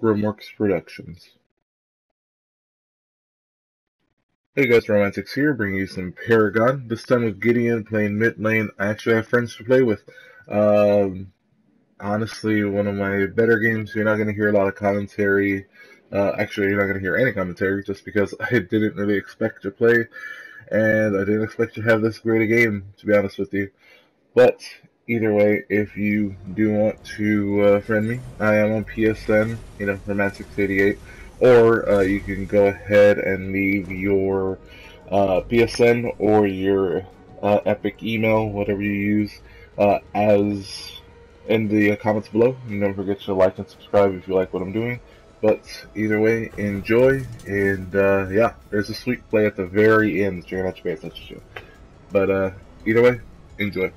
Grimworks Productions. Hey guys, Romantics here, bringing you some Paragon. This time with Gideon playing mid lane. I actually have friends to play with. Um, honestly, one of my better games. You're not going to hear a lot of commentary. Uh, actually, you're not going to hear any commentary just because I didn't really expect to play, and I didn't expect to have this great a game, to be honest with you. But either way, if you do want to uh, friend me, I am on PSN, you know, romANTICS88, or uh, you can go ahead and leave your uh, PSN or your uh, Epic email, whatever you use, uh, as in the comments below. And don't forget to like and subscribe if you like what I'm doing. But either way, enjoy, and uh, yeah, there's a sweet play at the very end that you're gonna have to pay attention. But either way, enjoy.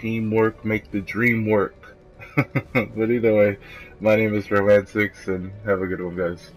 Teamwork make the dream work. but either way, my name is Romantics, and have a good one, guys.